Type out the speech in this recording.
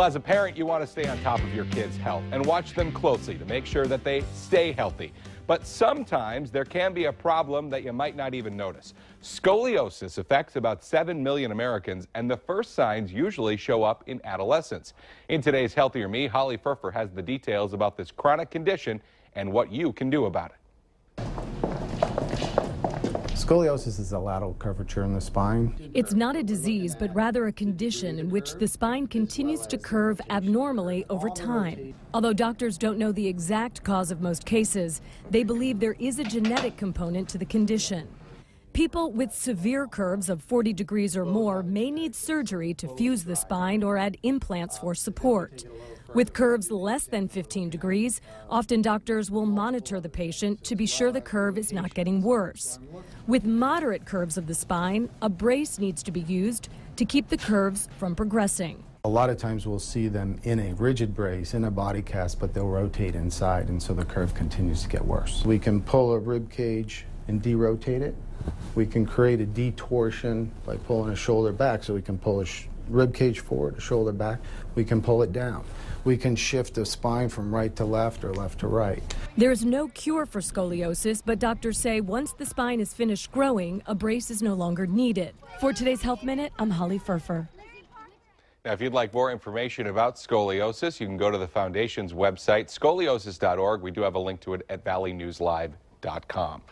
As a parent, you want to stay on top of your kids' health and watch them closely to make sure that they stay healthy. But sometimes there can be a problem that you might not even notice. Scoliosis affects about 7 million Americans, and the first signs usually show up in adolescence. In today's Healthier Me, Holly Firfer has the details about this chronic condition and what you can do about it. Scoliosis is a lateral curvature in the spine. It's not a disease, but rather a condition in which the spine continues to curve abnormally over time. Although doctors don't know the exact cause of most cases, they believe there is a genetic component to the condition. People with severe curves of 40 degrees or more may need surgery to fuse the spine or add implants for support. With curves less than 15 degrees, often doctors will monitor the patient to be sure the curve is not getting worse. With moderate curves of the spine, a brace needs to be used to keep the curves from progressing. A lot of times we'll see them in a rigid brace, in a body cast, but they'll rotate inside, and so the curve continues to get worse. We can pull a rib cage and derotate it. We can create a detorsion by pulling a shoulder back, so we can pull a rib cage forward, shoulder back, we can pull it down. We can shift the spine from right to left or left to right. There's no cure for scoliosis, but doctors say once the spine is finished growing, a brace is no longer needed. For today's Health Minute, I'm Holly Firfer. Now, if you'd like more information about scoliosis, you can go to the Foundation's website, scoliosis.org. We do have a link to it at valleynewslive.com.